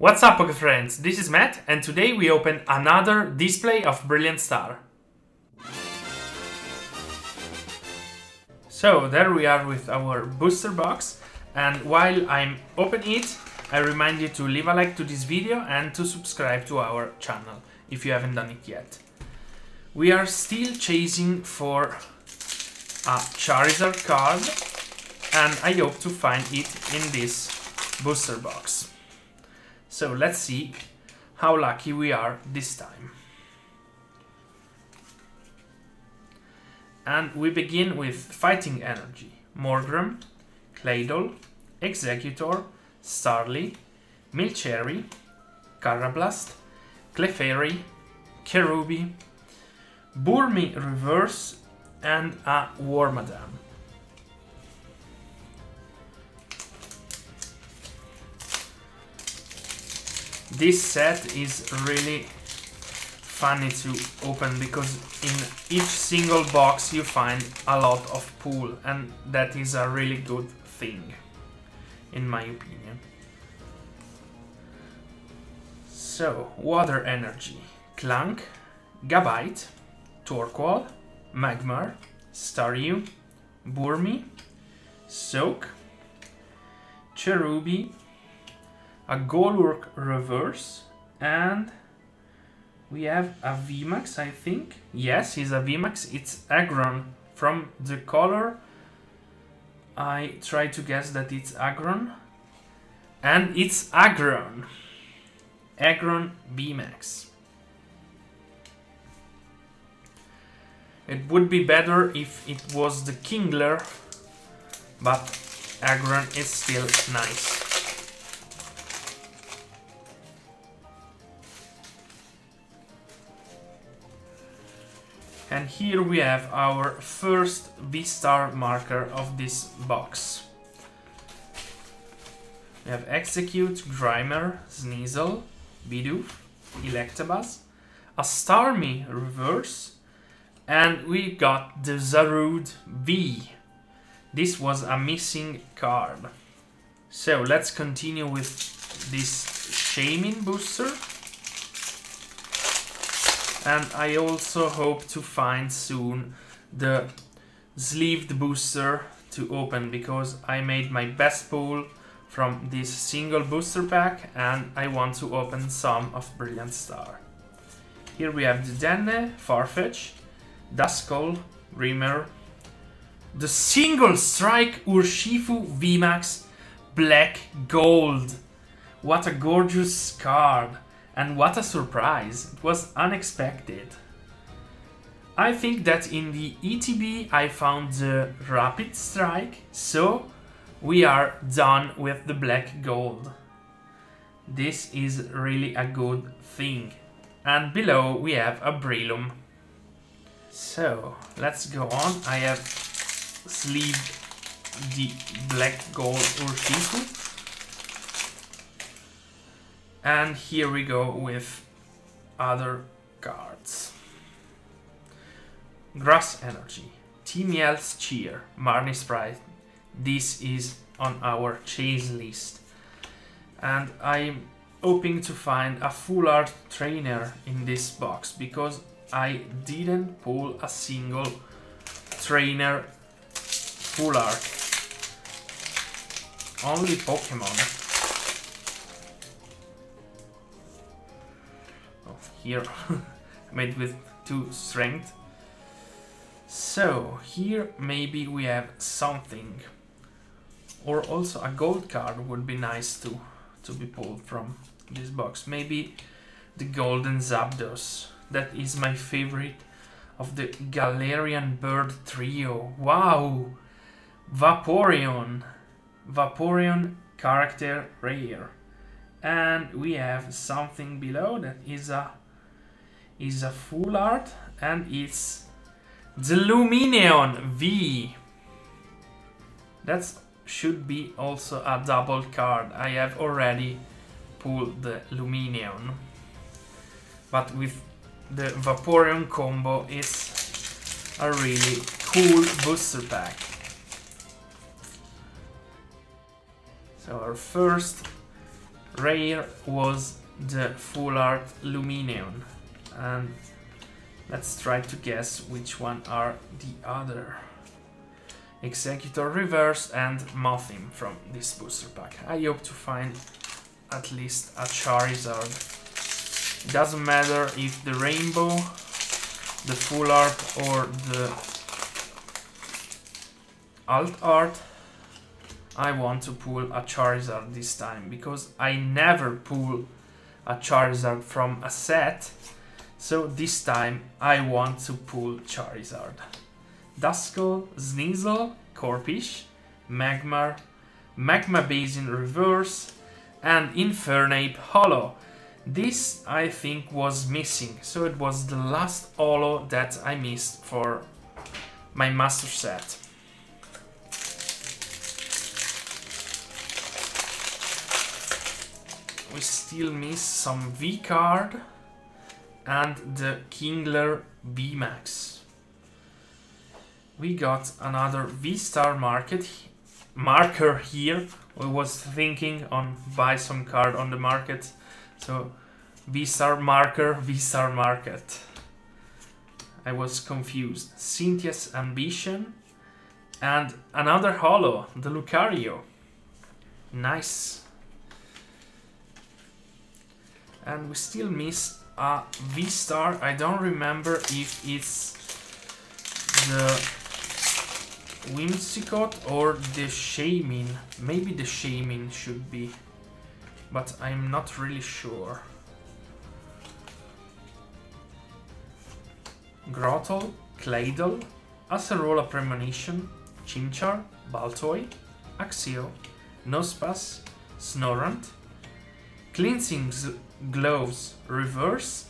What's up Poké Friends, this is Matt and today we open another display of Brilliant Star. So there we are with our booster box and while I'm opening it, I remind you to leave a like to this video and to subscribe to our channel if you haven't done it yet. We are still chasing for a Charizard card and I hope to find it in this booster box. So let's see how lucky we are this time. And we begin with Fighting Energy, Morgrem, Claydol, Exeggutor, Starly, Milcery, Karrablast, Clefairy, Cherubi, Burmy Reverse, and a Wormadam. This set is really funny to open because in each single box you find a lot of pool and that is a really good thing in my opinion. So, Water Energy, Clank, Gabite, Torkoal, Magmar, Staryu, Burmy, Soak, Cherubi, a Golurk reverse, and we have a VMAX, I think. Yes, he's a VMAX. It's Aggron. From the color, I try to guess that it's Aggron. And it's Aggron. Aggron VMAX. It would be better if it was the Kingler, but Aggron is still nice. And here we have our first V-Star marker of this box. We have Exeggcute, Grimer, Sneasel, Bidoof, Electabuzz, a Starmie reverse, and we got the Zarude V. This was a missing card. So let's continue with this Shaymin booster. And I also hope to find soon the sleeved booster to open because I made my best pull from this single booster pack and I want to open some of Brilliant Star. Here we have the Denne, Farfetch, Duskull, Rimmer, the single strike Urshifu VMAX Black Gold. What a gorgeous card. And what a surprise, it was unexpected. I think that in the ETB I found the Rapid Strike, so we are done with the black gold. This is really a good thing. And below we have a Breloom. So, let's go on. I have sleeved the black gold Urshifu. And here we go with other cards. Grass Energy, Team Yell's Cheer, Marnie's Pride. This is on our chase list. And I'm hoping to find a full art trainer in this box because I didn't pull a single trainer full art. Only Pokemon. Here made with two strength. So here maybe we have something or also a gold card would be nice to to be pulled from this box. Maybe the golden Zapdos. That is my favorite of the Galarian bird trio. Wow! Vaporeon. Vaporeon character rare. And we have something below that is a is a full art and it's the Lumineon V. That should be also a double card. I have already pulled the Lumineon. But with the Vaporeon combo, it's a really cool booster pack. So our first rare was the full art Lumineon. And let's try to guess which one are the other. Exeggutor Reverse and Mothim from this booster pack. I hope to find at least a Charizard. It doesn't matter if the rainbow, the full art or the alt art. I want to pull a Charizard this time because I never pull a Charizard from a set. So this time I want to pull Charizard. Duskull, Sneasel, Corphish, Magmar, Magma Basin Reverse, and Infernape Holo. This I think was missing, so it was the last holo that I missed for my master set. We still miss some V card and the Kingler VMAX we got another V-Star market marker here. I was thinking on buy some card on the market. So V-Star marker, V-Star market. I was confused. Cynthia's Ambition and another holo, the Lucario. Nice. And we still miss a V-Star. I don't remember if it's the Whimsicott or the Shaymin. Maybe the Shaymin should be, but I'm not really sure. Grotle, Claydol, Acerola Premonition, Chimchar, Baltoy, Axew, Nosepass, Snorunt, Cleansing Gloves Reverse,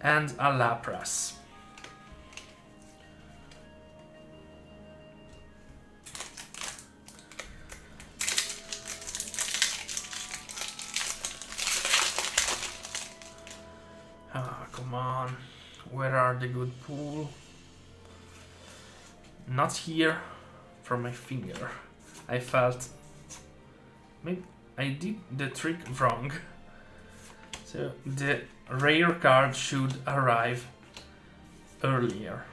and a Lapras. Ah, come on. Where are the good pool? Not here. from my finger. I felt... Maybe I did the trick wrong. So the rare card should arrive earlier.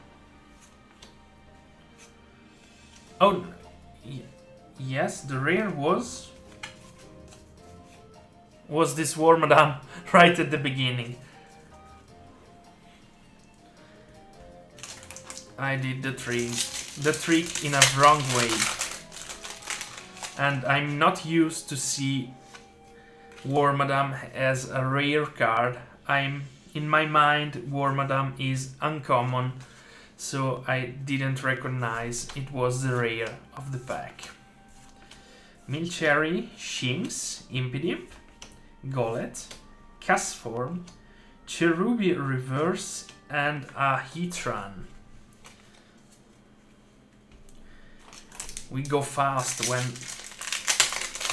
Oh, yes, the rare was was this Wormadam right at the beginning. I did the trick, the trick in a wrong way. And I'm not used to see Wormadam as a rare card. I'm in my mind Wormadam is uncommon, so I didn't recognize it was the rare of the pack. Milcery, Shinx, Impidimp, Golett, Castform, Cherubi Reverse, and a Heatran. we go fast when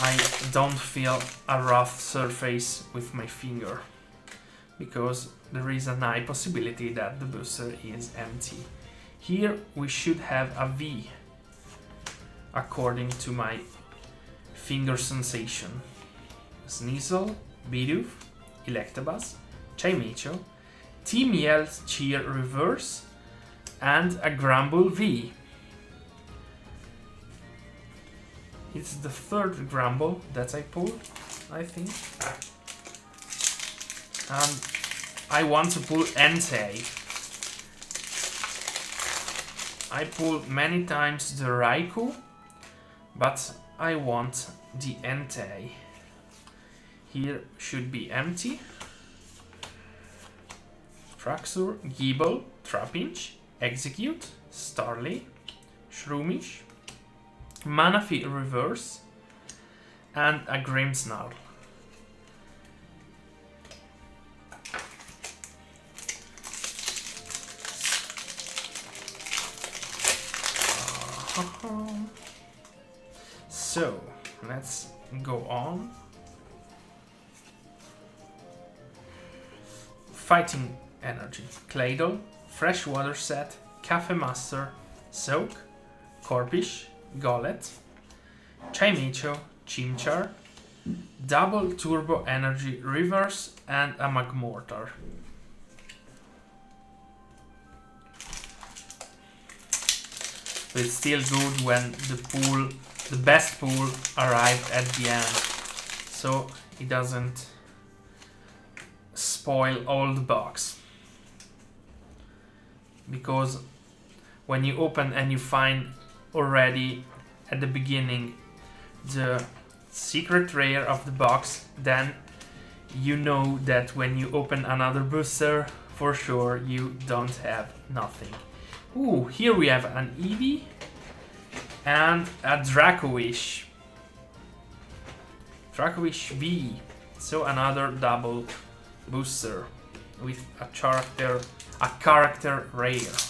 I don't feel a rough surface with my finger because there is a high possibility that the booster is empty. Here we should have a V according to my finger sensation. Sneasel, Bidoof, Electabuzz, Chimecho, Team Yell's Cheer Reverse, and a Granbull V. It's the third Granbull that I pull, I think. And I want to pull Entei. I pulled many times the Raikou, but I want the Entei. Here should be empty. Fraxure, Gible, Trapinch, Exeggcute, Starly, Shroomish, Manaphy Reverse, and a Grimmsnarl. Uh-huh. So, let's go on. Fighting Energy, Claydol, Freshwater Set, Cafe Master, Soak, Corphish, Golett, Chimecho, Chimchar, double turbo energy reverse and a Magmortar. It's still good when the pool, the best pool arrived at the end. So it doesn't spoil all the box. Because when you open and you find already at the beginning the secret rare of the box, then you know that when you open another booster, for sure you don't have nothing. Ooh, here we have an Eevee and a Dracovish. Dracovish V. So another double booster with a character a character rare.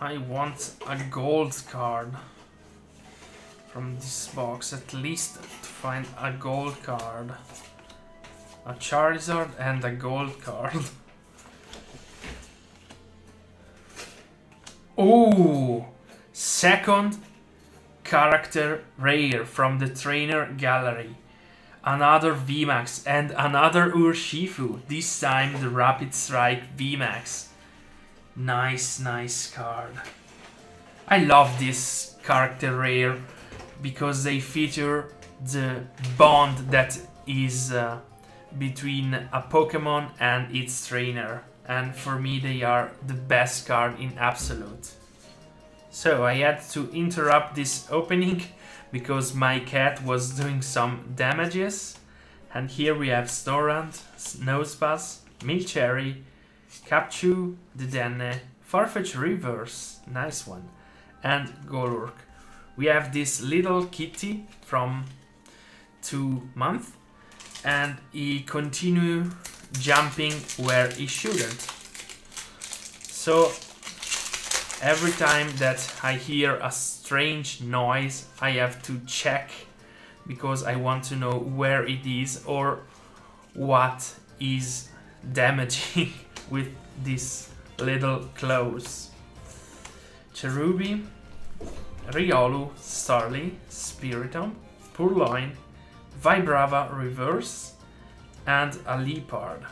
I want a gold card from this box, at least to find a gold card. A Charizard and a gold card. oh! Second character rare from the trainer gallery. Another VMAX and another Urshifu, this time the Rapid Strike VMAX. Nice, nice card. I love this character rare because they feature the bond that is uh, between a Pokemon and its trainer. And for me they are the best card in Absolute. So I had to interrupt this opening because my cat was doing some damages. And here we have Snorunt, Nosepass, Milcery, Capchu, Dedenne, Farfetch Reverse, nice one, and Golurk. We have this little kitty from two months and he continue jumping where he shouldn't. So every time that I hear a strange noise I have to check because I want to know where it is or what is damaging with this little claws. Cherubi, Riolu, Starly, Spiritomb, Purrloin, Vibrava Reverse, and a Liepard.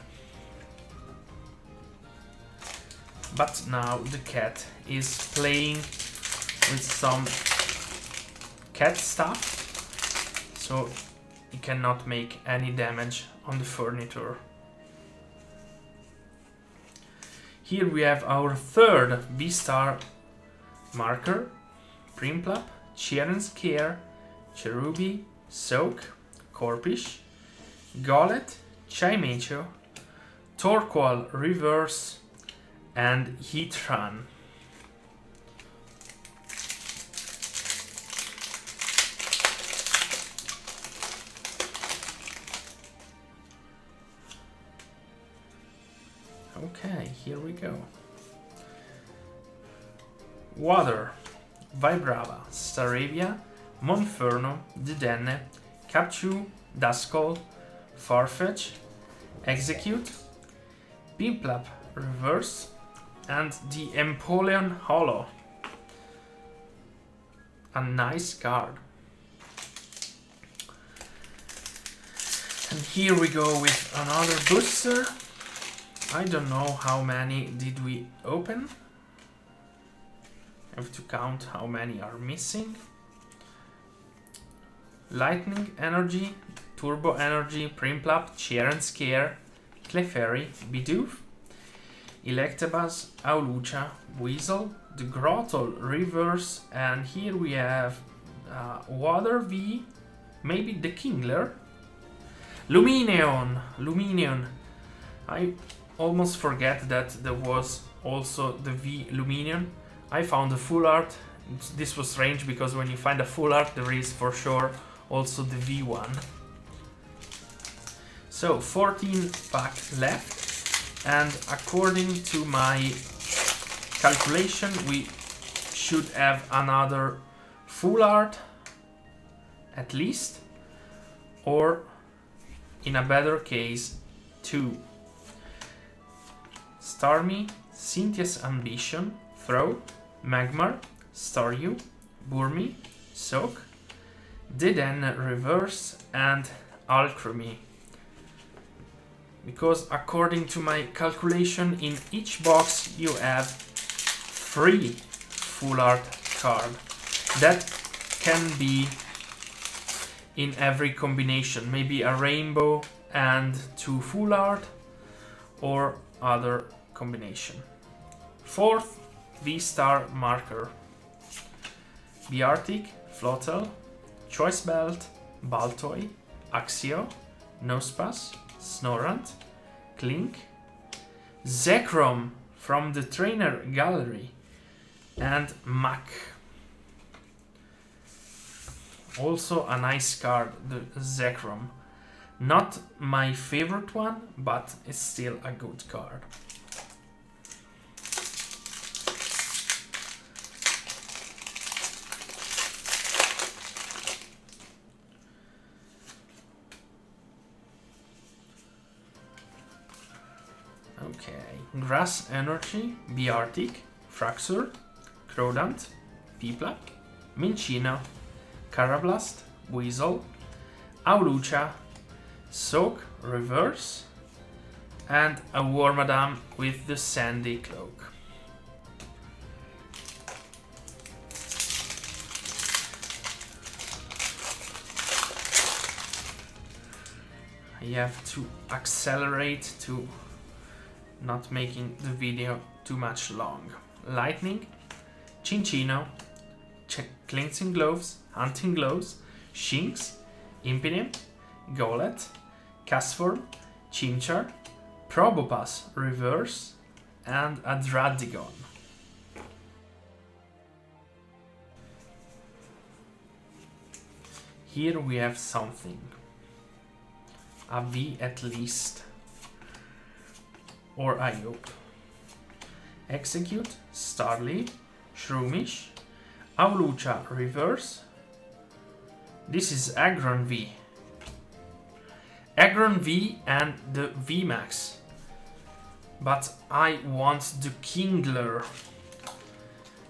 But now the cat is playing with some cat stuff, so it cannot make any damage on the furniture. Here we have our third V-Star marker, Prinplup, Cheren's Care, Cherubi, Soak, Corphish, Golett, Chimecho, Torkoal Reverse, and Heatran. Okay, here we go. Water, Vibrava, Staravia, Monferno, Dedenne, Capchu, Duskull, Farfetch, Exeggcute, Piplup Reverse, and the Empoleon Holo. A nice card. And here we go with another booster. I don't know how many did we open. I have to count how many are missing. Lightning Energy, Turbo Energy, Prinplup, Cheren's Care, Clefairy, Bidoof, Electabuzz, Hawlucha, Weasel, the Grotle Reverse, and here we have uh, Water V, maybe the Kingler, Lumineon, Lumineon. I almost forget that there was also the V Lumineon. I found the full art. This was strange because when you find a full art, there is for sure also the V1. So 14 pack left, and according to my calculation, we should have another full art at least, or in a better case, two. Starmie, Cynthia's Ambition, Throw, Magmar, Staryu, Burmy, Soak, Dedenne Reverse, and Alcremie. Because according to my calculation, in each box you have three full art card. That can be in every combination, maybe a rainbow and two full art or other combination. Fourth, V-Star marker. Beartic, Floatzel, Choice Belt, Baltoy, Axew, Nosepass, Snorunt, Klink, Zekrom from the Trainer Gallery, and Mac. Also a nice card, the Zekrom. Not my favorite one, but it's still a good card. Okay, Grass Energy, Beartic, Fraxure, Crawdaunt, Piplup, Minccino, Karrablast, Weasel, Hawlucha, Soak, Reverse, and a Wormadam with the Sandy Cloak. I have to accelerate to not making the video too much long. Lightning, Cinccino, Cleansing Gloves, Hunting Gloves, Shinx, Impidimp, Golett, Castform, Chimchar, Probopass Reverse, and a Druddigon. Here we have something. A V at least. Or I hope. Exeggcute, Starly, Shroomish, Hawlucha Reverse. This is Aggron V. Aggron V and the VMAX. But I want the Kingler.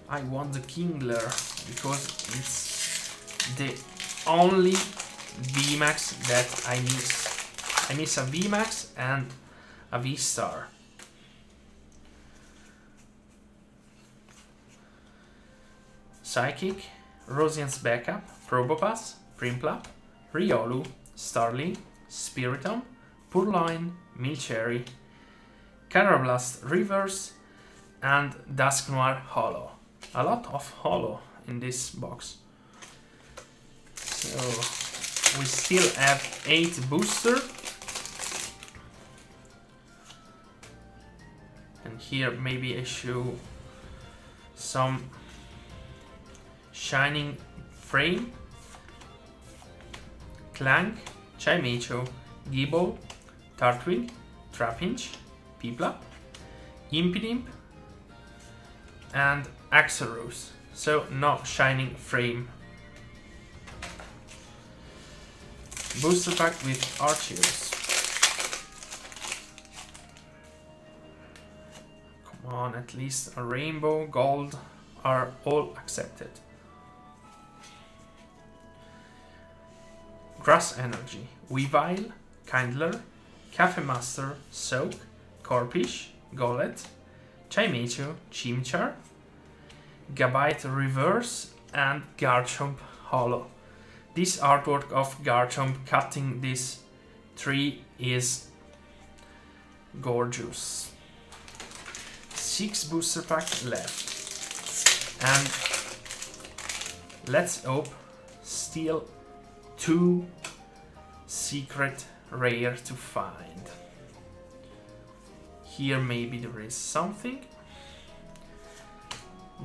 I want the Kingler because it's the only VMAX that I miss. I miss a VMAX and a V-Star. Psychic, Roseanne's Backup, Probopass, Prinplup, Riolu, Starly, Spiritomb, Purrloin, Milcery, Karrablast Reverse, and Dusknoir Holo. A lot of Holo in this box. So we still have 8 booster. And here maybe I show some Shining Frame, Clank, Chimecho, Gible, Turtwig, Trapinch, Piplup, Impidimp, and Haxorus. So no Shining Frame. Booster pack with Arceus. Come on, at least a rainbow, gold are all accepted. Grass Energy, Weavile, Kingler, Cafe Master, Soak, Corphish, Golett, Chimecho, Chimchar, Gabite Reverse, and Garchomp Holo. This artwork of Garchomp cutting this tree is gorgeous. Six booster packs left. And let's hope still two secret rare to find. Here maybe there is something.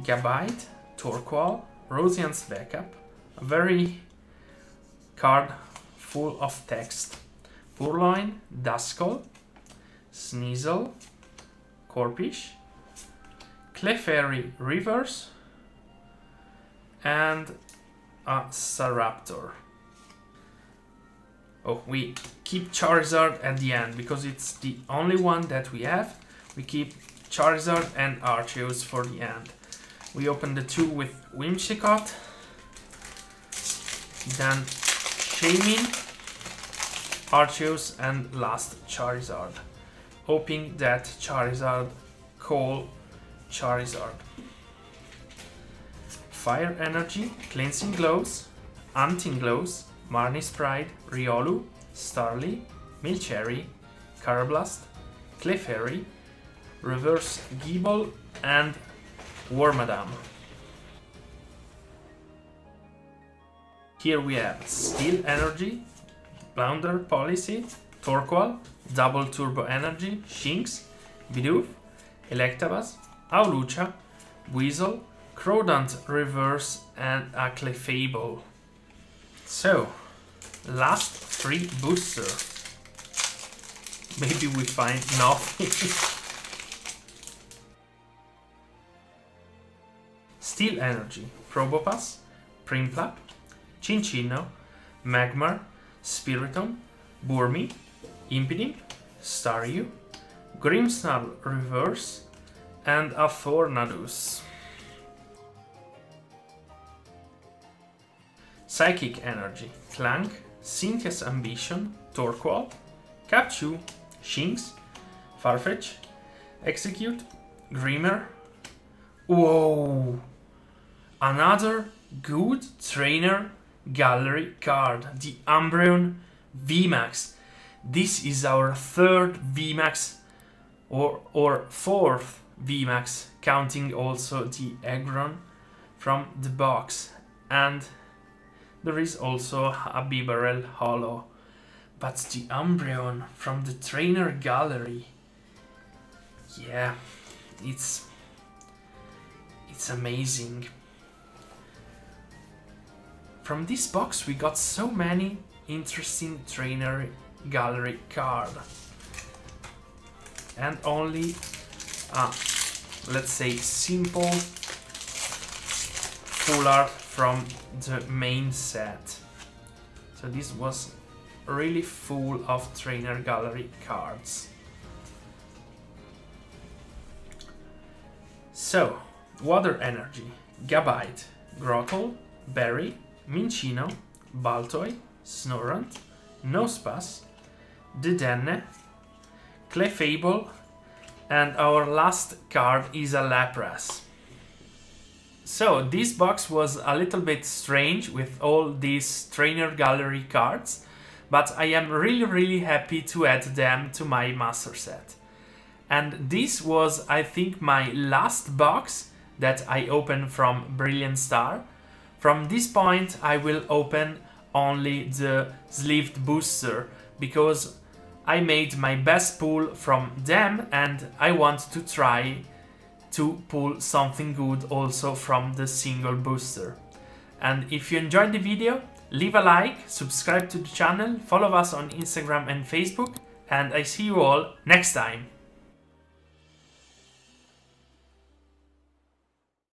Gabite, Torkoal, Roseanne's backup, a very card full of text. Purrloin, Duskull, Sneasel, Corphish, Clefairy Reverse, and a Staraptor. Oh, we keep Charizard at the end because it's the only one that we have. We keep Charizard and Arceus for the end. We open the two with Whimsicott, then Shaymin, Arceus, and last Charizard. Hoping that Charizard call Charizard. Fire Energy, Cleansing Gloves, Hunting Gloves, Marnie's Pride, Riolu, Starly, Milcery, Karrablast, Clefairy, Reverse Gible, and Wormadam. Here we have Steel Energy, Blunder Policy, Torkoal, Double Turbo Energy, Shinx, Bidoof, Electabuzz, Hawlucha, Weasel, Crawdaunt Reverse, and a Clefable. So, last free booster. Maybe we find nothing. Steel Energy, Probopass, Prinplup, Cinccino, Magmar, Spiritomb, Burmy, Impidimp, Staryu, Grimmsnarl Reverse, and a Tornadus. Psychic Energy, Clank, Cynthia's Ambition, Torkoal, Capchu, Shinx, Farfetch, Exeggcute, Grimer. Whoa! Another good trainer gallery card, the Umbreon VMAX. This is our third VMAX or, or fourth VMAX, counting also the Aggron from the box. And there is also a Bibarel Holo, But the Umbreon from the trainer gallery, yeah, it's it's amazing. From this box we got so many interesting trainer gallery card. And only, uh, let's say, simple full art from the main set. So this was really full of trainer gallery cards. So, Water Energy, Gabite, Grotle, Berry, Minccino, Baltoy, Snorunt, Nosepass, Dedenne, Clefable, and our last card is a Lapras. So this box was a little bit strange with all these trainer gallery cards, but I am really really happy to add them to my master set. And this was I think my last box that I opened from Brilliant Star. From this point I will open only the sleeved booster because I made my best pull from them and I want to try to pull something good also from the single booster. And if you enjoyed the video, leave a like, subscribe to the channel, follow us on Instagram and Facebook, and I see you all next time.